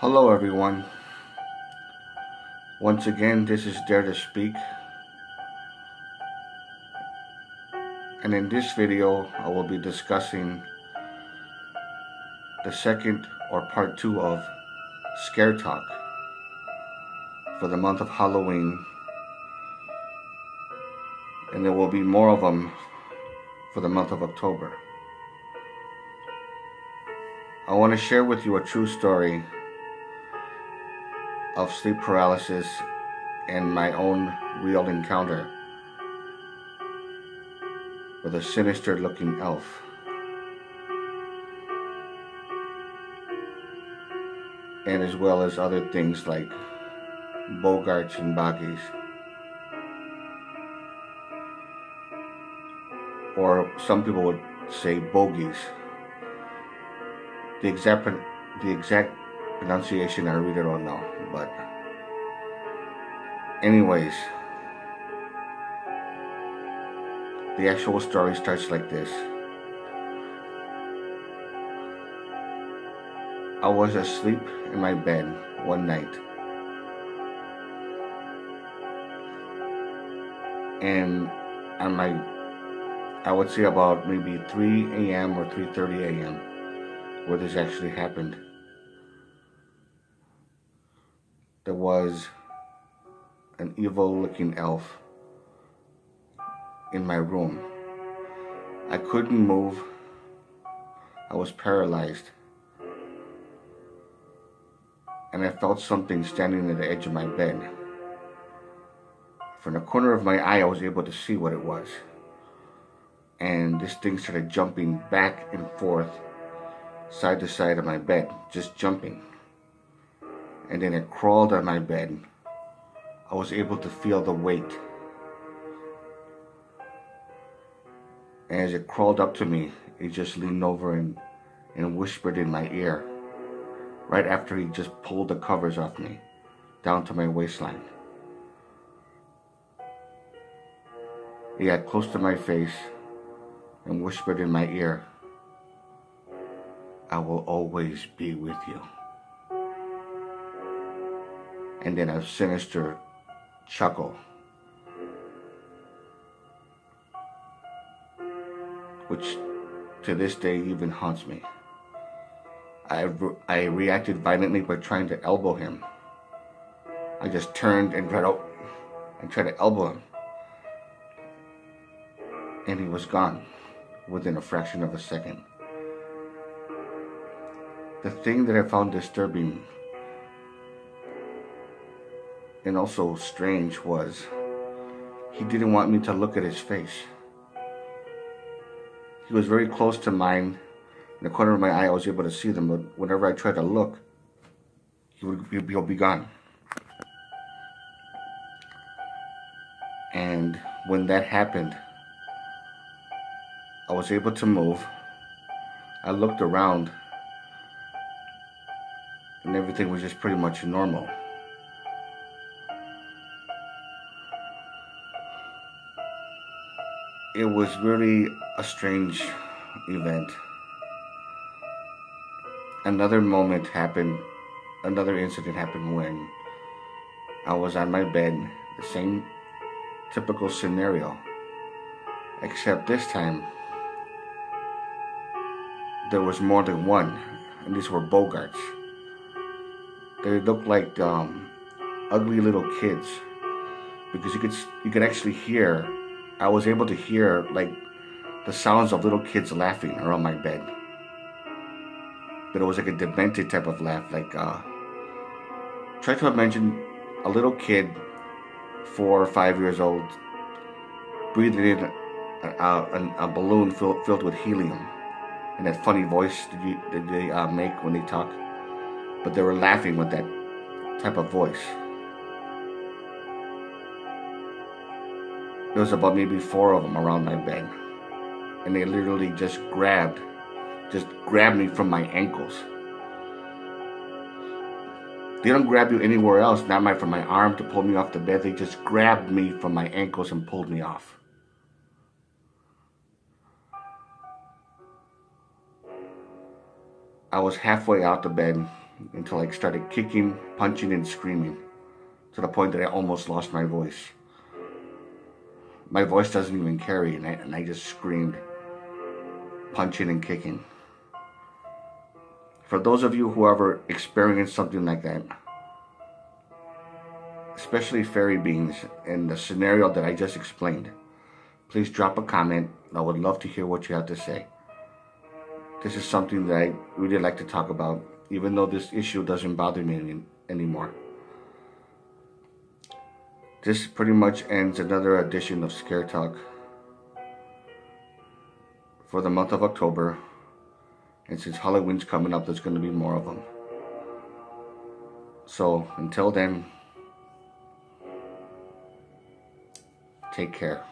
Hello everyone. Once again, this is Dare to Speak. And in this video, I will be discussing the second or part two of Scare Talk for the month of Halloween. And there will be more of them for the month of October. I want to share with you a true story of sleep paralysis and my own real encounter with a sinister looking elf. And as well as other things like boggarts and boggies. Or some people would say bogies. The exact the exact pronunciation I really don't know, but anyways, the actual story starts like this. I was asleep in my bed one night. And on my I would say about maybe 3 a.m. or 3:30 a.m where this actually happened. There was an evil looking elf in my room. I couldn't move. I was paralyzed. And I felt something standing at the edge of my bed. From the corner of my eye, I was able to see what it was. And this thing started jumping back and forth side to side of my bed, just jumping. And then it crawled on my bed. I was able to feel the weight. And as it crawled up to me, it just leaned over and, and whispered in my ear. Right after he just pulled the covers off me, down to my waistline. He got close to my face and whispered in my ear, I will always be with you. And then a sinister chuckle, which to this day even haunts me. I, I reacted violently by trying to elbow him. I just turned and tried to, and tried to elbow him. And he was gone within a fraction of a second the thing that I found disturbing and also strange was he didn't want me to look at his face. He was very close to mine. In the corner of my eye, I was able to see them, but whenever I tried to look, he would be, he'll be gone. And when that happened, I was able to move. I looked around and everything was just pretty much normal. It was really a strange event. Another moment happened, another incident happened when I was on my bed, the same typical scenario, except this time there was more than one, and these were Boggarts. They looked like um, ugly little kids because you could you could actually hear. I was able to hear like the sounds of little kids laughing around my bed, but it was like a demented type of laugh. Like uh, try to imagine a little kid, four or five years old, breathing in a, a, a balloon filled, filled with helium, and that funny voice that, you, that they uh, make when they talk but they were laughing with that type of voice. There was about maybe four of them around my bed. And they literally just grabbed, just grabbed me from my ankles. They don't grab you anywhere else, not my from my arm to pull me off the bed. They just grabbed me from my ankles and pulled me off. I was halfway out the bed until I started kicking, punching, and screaming to the point that I almost lost my voice. My voice doesn't even carry, and I, and I just screamed, punching and kicking. For those of you who ever experienced something like that, especially fairy beings in the scenario that I just explained, please drop a comment. I would love to hear what you have to say. This is something that I really like to talk about, even though this issue doesn't bother me any, anymore. This pretty much ends another edition of Scare Talk for the month of October. And since Halloween's coming up, there's going to be more of them. So until then, take care.